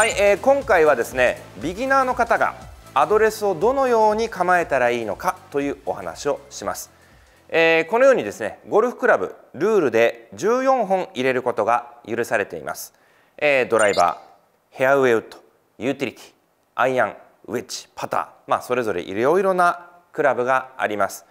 はい、えー、今回はですねビギナーの方がアドレスをどのように構えたらいいのかというお話をします、えー、このようにですねゴルフクラブルールで14本入れることが許されています、えー、ドライバーヘアウェイウッドユーティリティアイアンウェッジパター、まあ、それぞれいろいろなクラブがあります、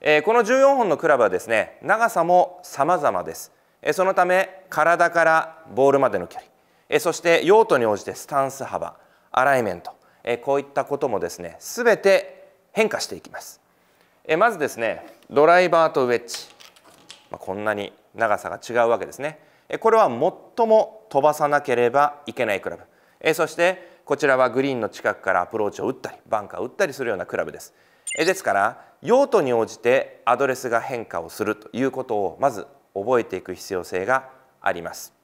えー、この14本のクラブはですね長さも様々です。そのため体からボールまでの距離そして用途に応じてスタンス幅アライメント。こういったこともですね全て変化していきます。まずですねドライバーとウェッジ。こんなに長さが違うわけですね。これは最も飛ばさなければいけないクラブ。そしてこちらはグリーンの近くからアプローチを打ったりバンカーを打ったりするようなクラブです。ですから用途に応じてアドレスが変化をするということをまず覚えていく必要性があります。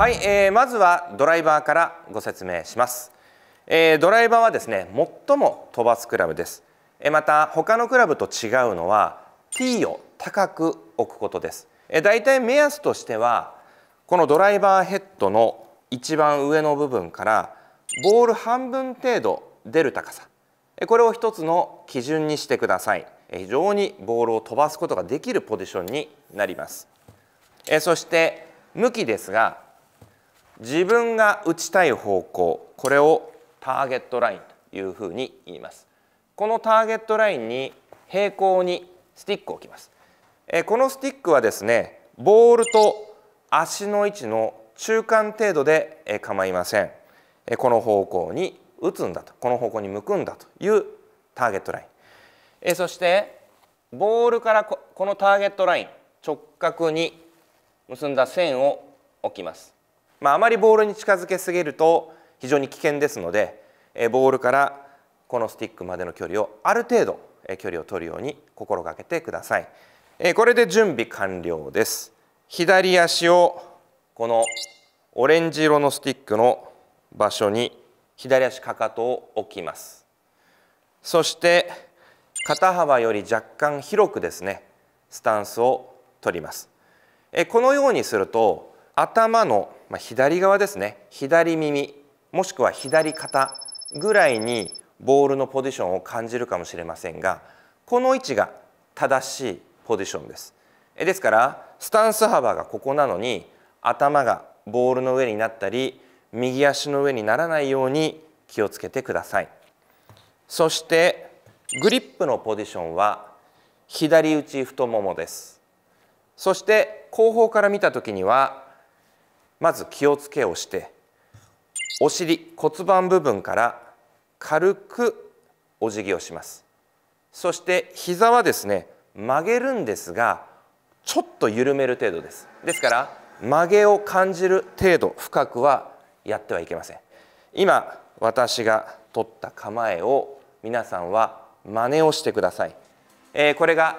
はい、えー、まずはドライバーからご説明します、えー、ドライバーはですね最も飛ばすクラブです、えー、また他のクラブと違うのは T を高く置くことです、えー、だいたい目安としてはこのドライバーヘッドの一番上の部分からボール半分程度出る高さ。これを一つの基準にしてください。非常にボールを飛ばすことができるポジションになります。そして向きですが自分が打ちたい方向これをターゲットラインというふうに言います。このターゲットラインに平行にスティックを置きます。このスティックはですねボールと足の位置の中間程度で構いません。この方向に打つんだとこの方向に向くんだというターゲットライン。そしてボールからこのターゲットライン直角に結んだ線を置きます。まあ、あまりボールに近づけすぎると非常に危険ですのでえボールからこのスティックまでの距離をある程度え距離を取るように心がけてください。えこれで準備完了です。左足をこのオレンジ色のスティックの場所に左足かかとを置きます。そして肩幅より若干広くですねスタンスを取ります。えこのようにすると頭のま左側ですね。左耳もしくは左肩ぐらいにボールのポジションを感じるかもしれませんがこの位置が正しいポジションです。ですからスタンス幅がここなのに頭がボールの上になったり右足の上にならないように気をつけてください。そしてグリップのポジションは左打ち太ももです。そして後方から見た時にはまず気をつけをしてお尻骨盤部分から軽くお辞儀をします。そして膝はですね曲げるんですがちょっと緩める程度です。ですから曲げを感じる程度深くはやってはいけません。今私が取った構えを皆さんは真似をしてください、えー、これが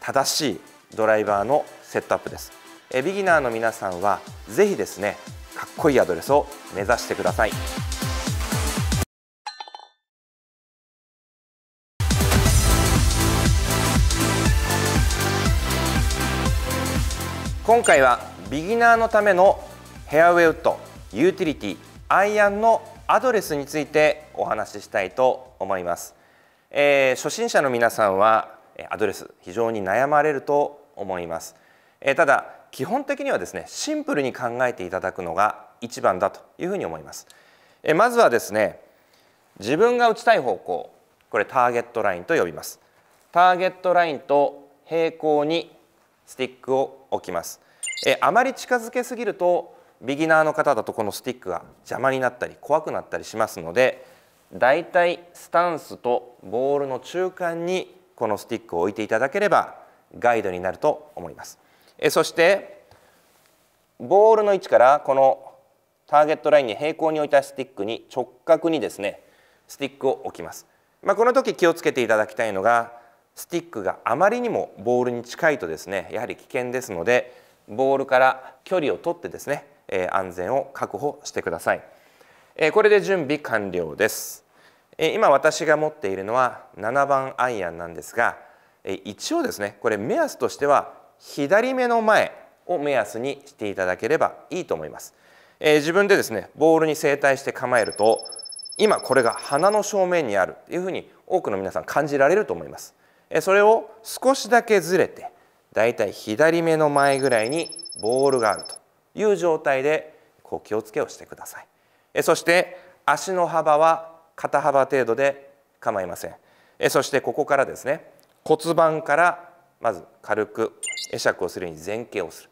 正しいドライバーのセットアップです。えビギナーの皆さんはぜひですねかっこいいアドレスを目指してください。今回はビギナーのためのヘアウェイウッドユーティリティアイアンのアドレスについてお話ししたいと思います、えー、初心者の皆さんはアドレス非常に悩まれると思います、えー、ただ基本的にはですねシンプルに考えていただくのが一番だというふうに思います。えまずはですね自分が打ちたい方向これターゲットラインと呼びます。ターゲットラインと平行にスティックを置きます。えあまり近づけすぎるとビギナーの方だとこのスティックが邪魔になったり怖くなったりしますのでだいたいスタンスとボールの中間にこのスティックを置いていただければガイドになると思います。えそしてボールの位置からこのターゲットラインに平行に置いたスティックに直角にですねスティックを置きます、まあ、この時気をつけていただきたいのがスティックがあまりにもボールに近いとですねやはり危険ですのでボールから距離を取ってですね、え安全を確保してください、えこれで準備完了です、え今私が持っているのは7番アイアンなんですが、え一応ですねこれ目安としては左目の前を目安にしていただければいいと思います。えー、自分でですねボールに正対して構えると今これが鼻の正面にあるというふうに多くの皆さん感じられると思います。え、それを少しだけずれてだいたい左目の前ぐらいにボールがあるという状態でこう気をつけをしてください。え、そして足の幅は肩幅程度で構いません。え、そしてここからですね骨盤からまず軽く会釈をするように前傾をする。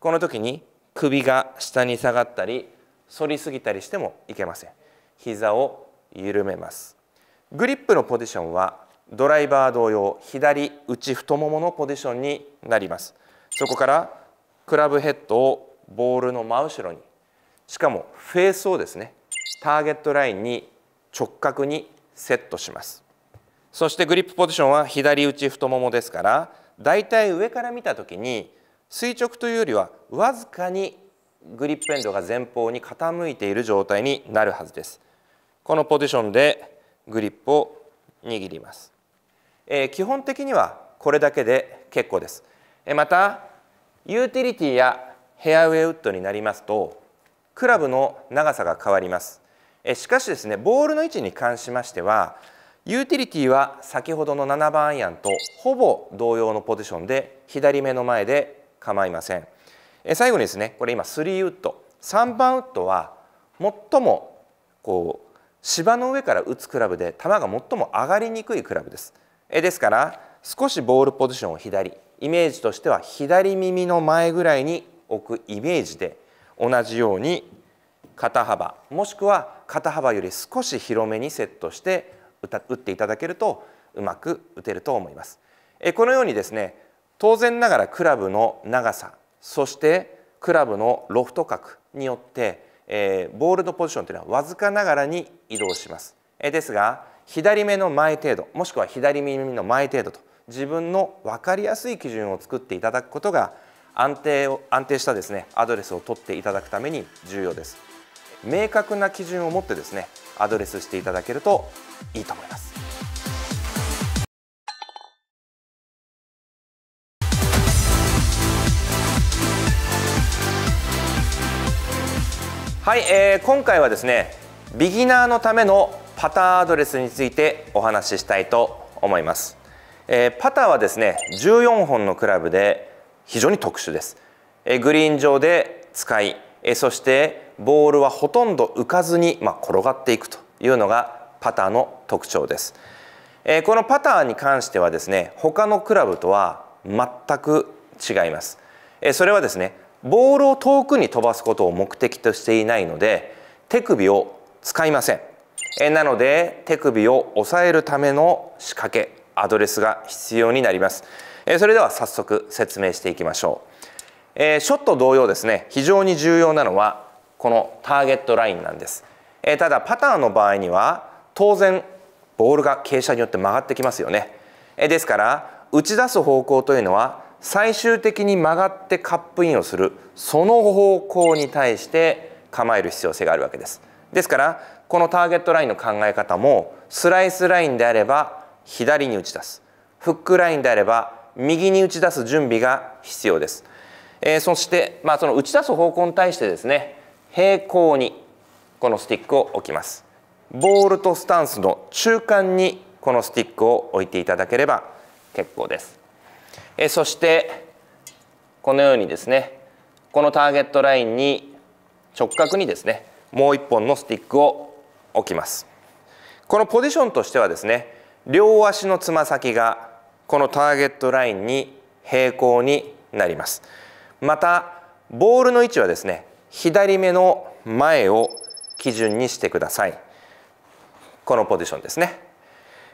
この時に首が下に下がったり反りすぎたりしてもいけません。膝を緩めます。グリップのポジションはドライバー同様左内太もものポジションになります。そこからクラブヘッドをボールの真後ろに。しかもフェースをですねターゲットラインに直角にセットします。そしてグリップポジションは左内太ももですからだいたい上から見た時に垂直というよりはわずかにグリップエンドが前方に傾いている状態になるはずです。このポジションでグリップを握ります、えー、基本的にはこれだけで結構です、えー、またユーティリティやヘアウェイウッドになりますとクラブの長さが変わります、えー、しかしですねボールの位置に関しましてはユーティリティは先ほどの7番アイアンとほぼ同様のポジションで左目の前で構いません。最後にですねこれ今3ウッド。3番ウッドは最もこう芝の上から打つクラブで球が最も上がりにくいクラブです。ですから少しボールポジションを左。イメージとしては左耳の前ぐらいに置くイメージで同じように肩幅もしくは肩幅より少し広めにセットして打っていただけるとうまく打てると思います。このようにですね当然ながらクラブの長さそしてクラブのロフト角によって、え、ボールのポジションというのはわずかながらに移動します、え、ですが左目の前程度もしくは左耳の前程度と自分の分かりやすい基準を作っていただくことが安定を安定したですねアドレスを取っていただくために重要です。明確な基準を持ってですねアドレスしていただけるといいと思います。はい、えー、今回はですねビギナーのためのパターアドレスについてお話ししたいと思います、えー、パターはですね14本のクラブで非常に特殊です、えー、グリーン上で使い、えー、そしてボールはほとんど浮かずに、まあ、転がっていくというのがパターの特徴です、えー、このパターに関してはですね他のクラブとは全く違います、えー、それはですねボールを遠くに飛ばすことを目的としていないので手首を使いません。えなので手首を押さえるための仕掛けアドレスが必要になります。えそれでは早速説明していきましょう。えショット同様ですね非常に重要なのはこのターゲットラインなんです。えただパターの場合には当然ボールが傾斜によって曲がってきますよね。えですから打ち出す方向というのは最終的に曲がってカップインをするその方向に対して構える必要性があるわけです。ですからこのターゲットラインの考え方もスライスラインであれば左に打ち出す。フックラインであれば右に打ち出す準備が必要です、えー、そして、まあ、その打ち出す方向に対してですね平行にこのスティックを置きます。ボールとスタンスの中間にこのスティックを置いていただければ結構です。えそしてこのようにですねこのターゲットラインに直角にですねもう一本のスティックを置きます。このポジションとしてはですね両足のつま先がこのターゲットラインに平行になります。またボールの位置はですね左目の前を基準にしてください。このポジションですね、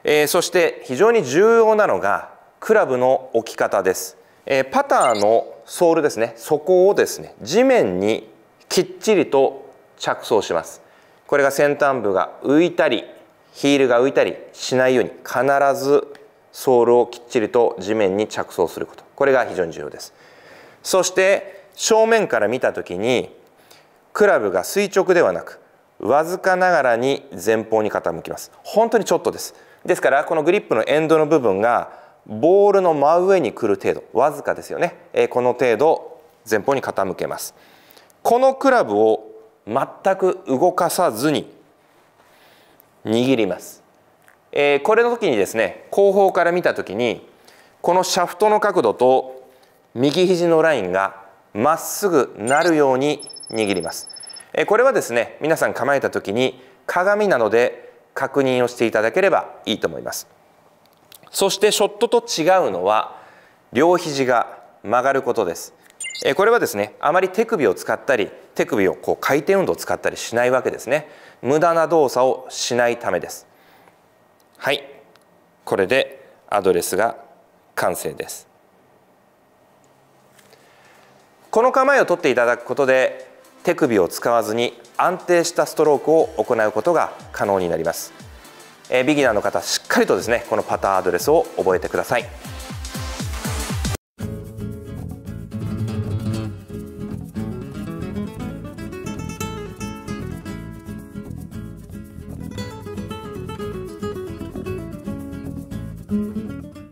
えー、そして非常に重要なのがクラブの置き方です、えー、パターのソールですね。底をですね地面にきっちりと着想します。これが先端部が浮いたりヒールが浮いたりしないように必ずソールをきっちりと地面に着想すること。これが非常に重要です。そして正面から見た時にクラブが垂直ではなくわずかながらに前方に傾きます。本当にちょっとです。ですからこのグリップのエンドの部分がボールの真上に来る程度わずかですよね、えこの程度前方に傾けます。このクラブを全く動かさずに握ります、え、これの時にですね後方から見た時にこのシャフトの角度と右肘のラインがまっすぐなるように握ります、え、これはですね皆さん構えた時に鏡などで確認をしていただければいいと思います。そしてショットと違うのは両肘が曲がることです。これはですねあまり手首を使ったり手首をこう回転運動を使ったりしないわけですね。無駄な動作をしないためです。はい。これでアドレスが完成です。この構えをとっていただくことで手首を使わずに安定したストロークを行うことが可能になります。ビギナーの方しっかりとですねこのパターアドレスを覚えてください。